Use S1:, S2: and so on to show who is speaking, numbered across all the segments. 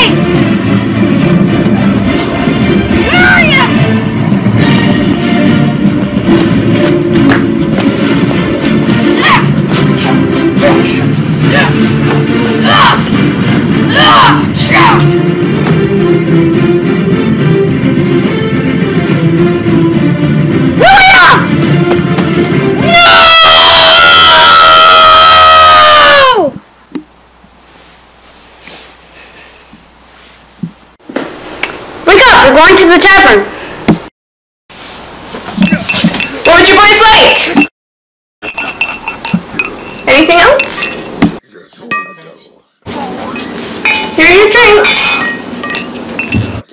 S1: Hey!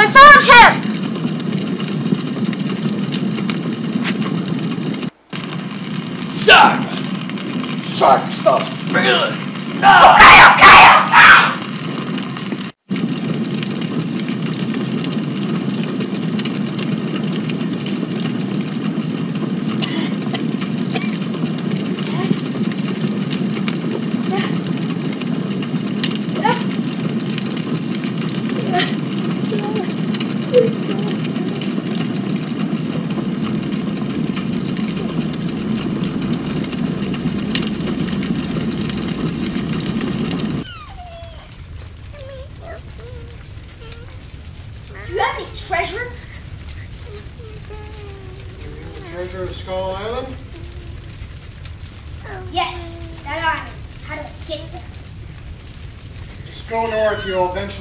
S1: I found him!
S2: Sarah! Sark's the feeling! No! Okay, okay!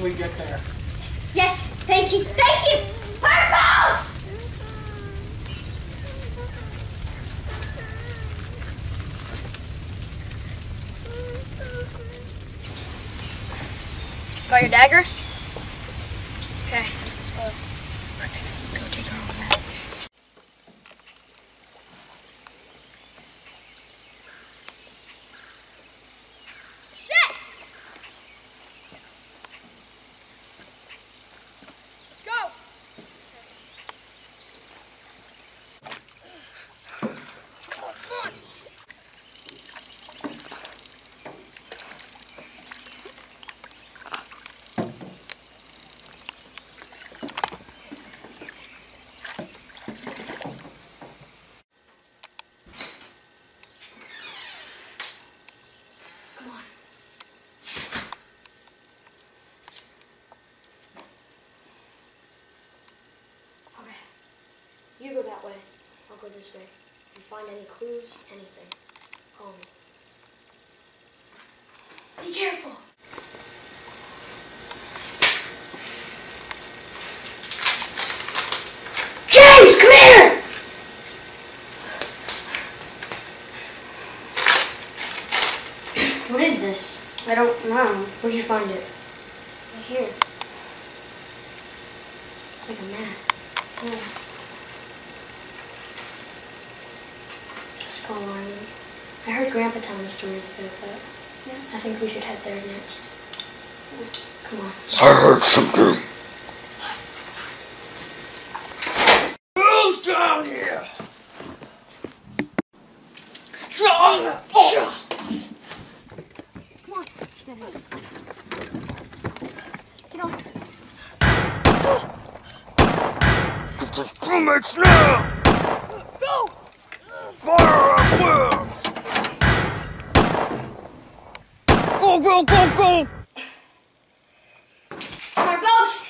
S3: Eventually get there.
S1: Yes, thank you, thank you! Purples! Got your dagger? Okay. let's go take our own map. Shit! Let's go! Come on. Okay. You go that way. I'll go this way. If you find any clues, anything, call me. Be careful. James, come here! What is this? I don't know. Where'd you find it? Right here. It's like a map. Oh. Skull Island. I heard Grandpa telling the stories about that. Yeah. I think we should head there next. Come on.
S4: I heard something.
S2: Who's down here? John! Oh.
S1: Come on. Get on.
S2: roommates now!
S1: Go!
S2: Fire up! Go, go, go, go!
S1: Barbosa!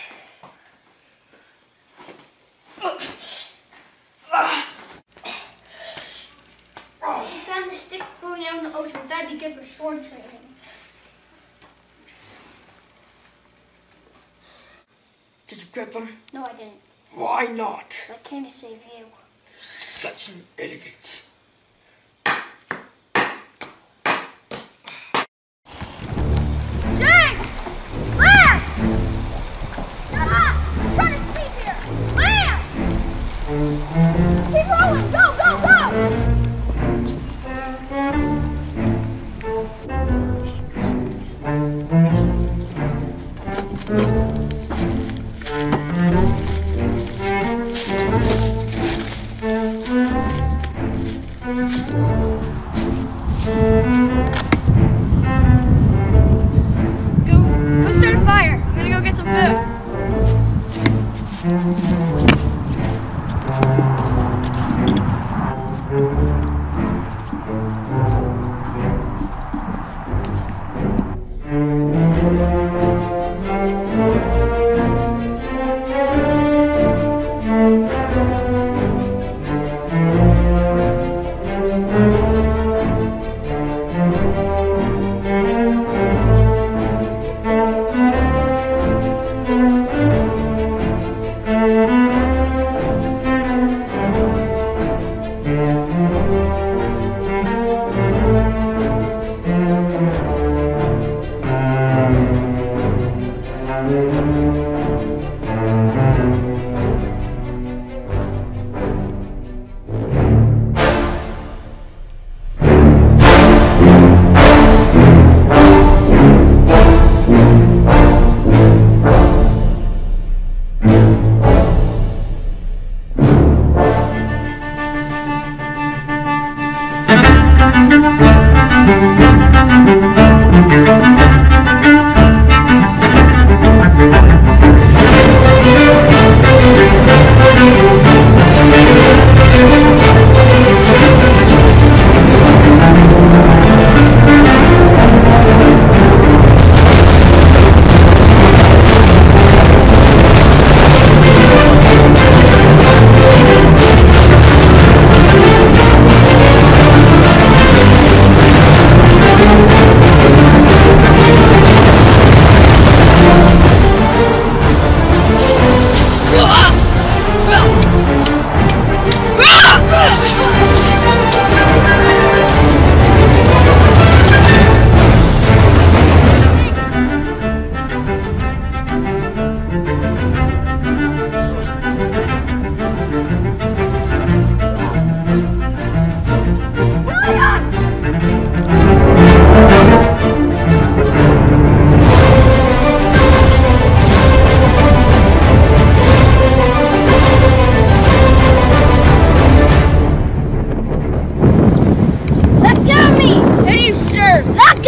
S4: We found the stick floating out in the ocean. It'd be good for sword training.
S2: Did you get them?
S4: No, I didn't.
S2: Why not?
S4: I came to save you.
S2: Such an idiot.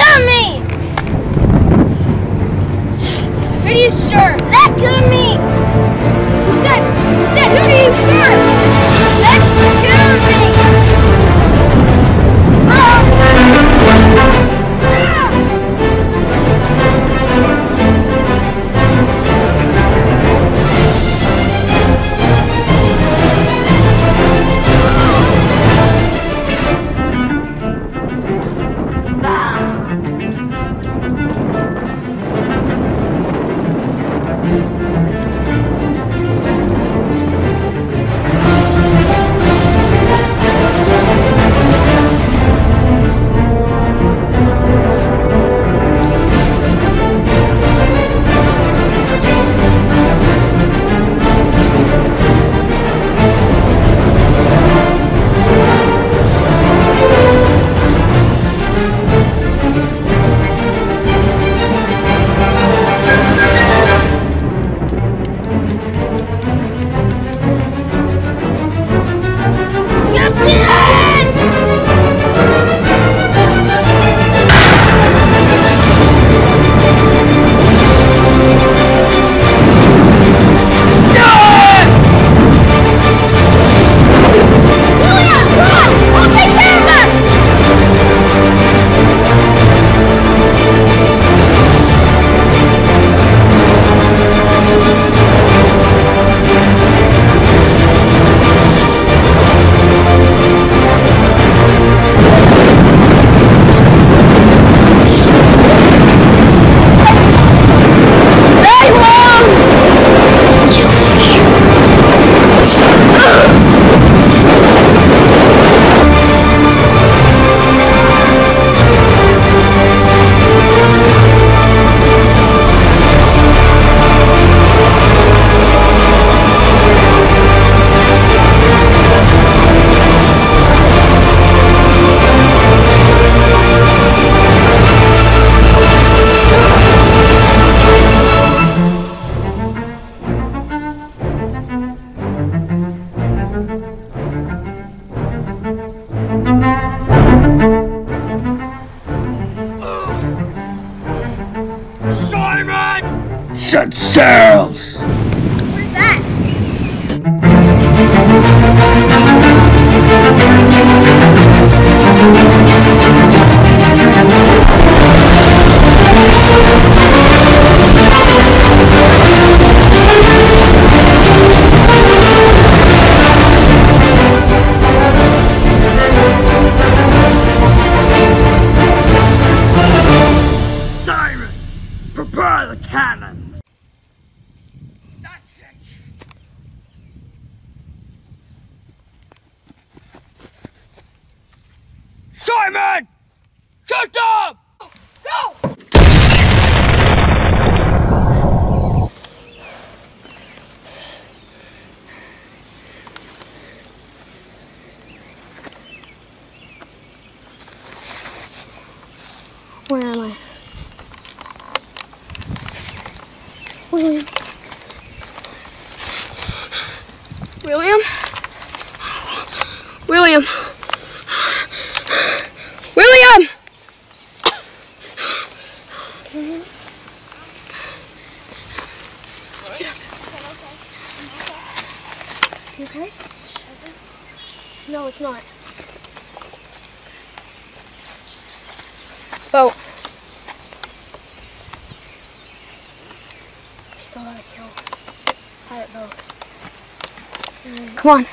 S4: Of me! Who do you serve? Go of me! She said, she said, who do you serve?
S2: Simon! Set Simon! Shut up!
S1: Go! Where am I? William. William? William! William! You okay? No, it's not. Boat. We still gotta kill pirate boats. Come on.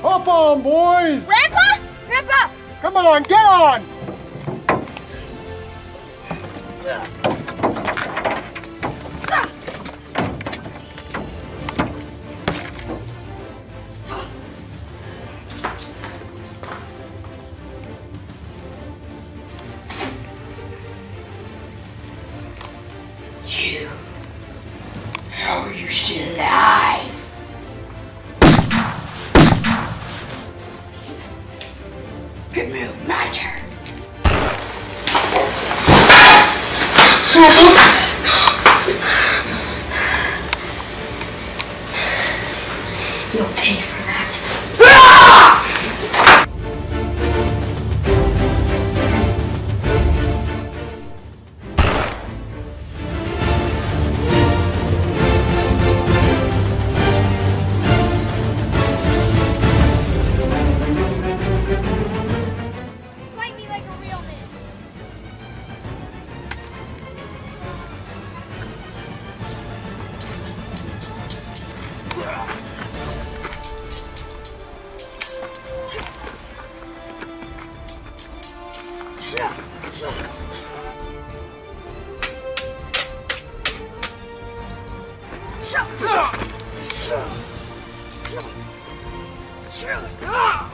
S3: Hop on, boys!
S1: Grandpa? Grandpa!
S3: Come on, get on!
S2: You.
S1: 是是是是是是是是啊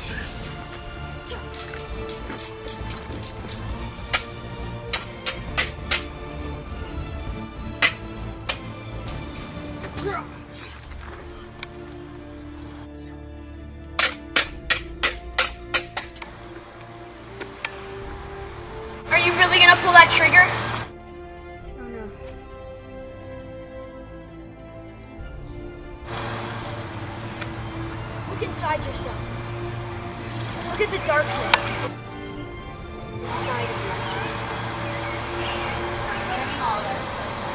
S1: Look inside yourself. Look at the darkness. Inside of you.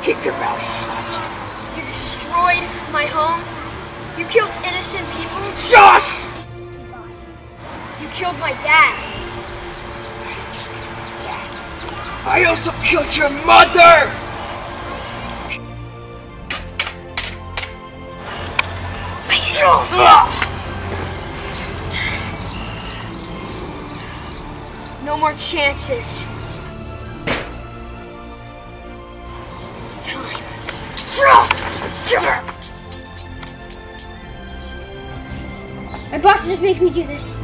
S2: Keep your mouth shut.
S1: You destroyed my home. You killed innocent people.
S2: Josh!
S1: You killed my dad.
S2: I also killed your mother!
S1: No more chances. It's time. My boss just make me do this.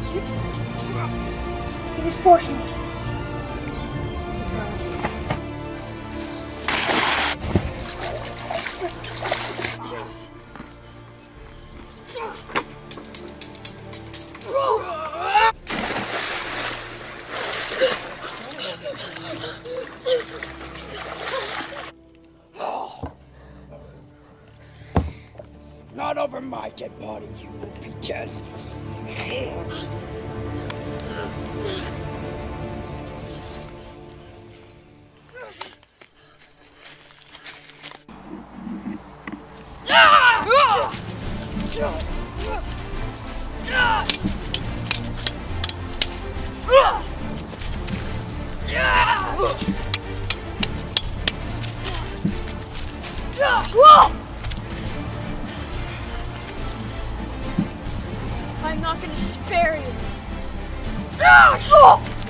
S1: He was forcing me.
S2: your my dead body you will be dead. not gonna spare you. Ah! Oh!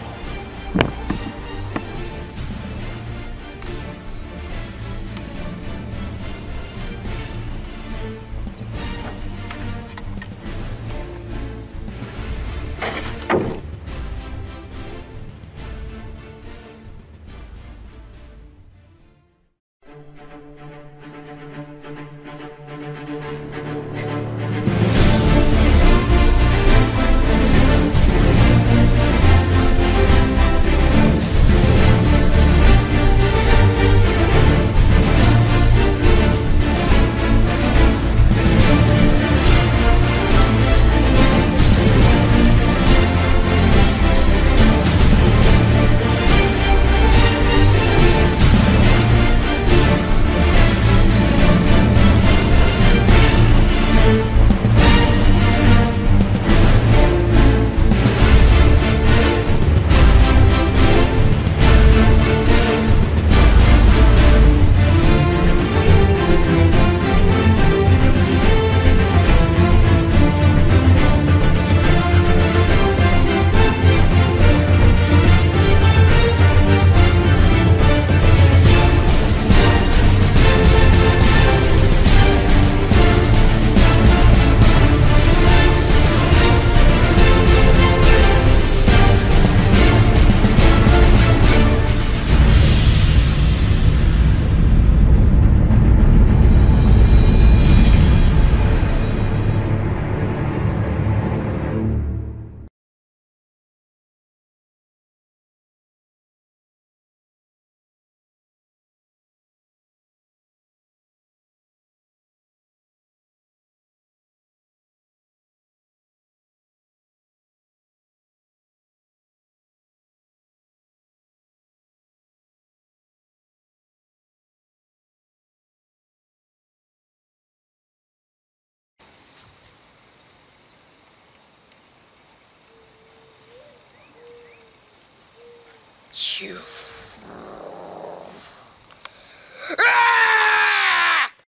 S2: You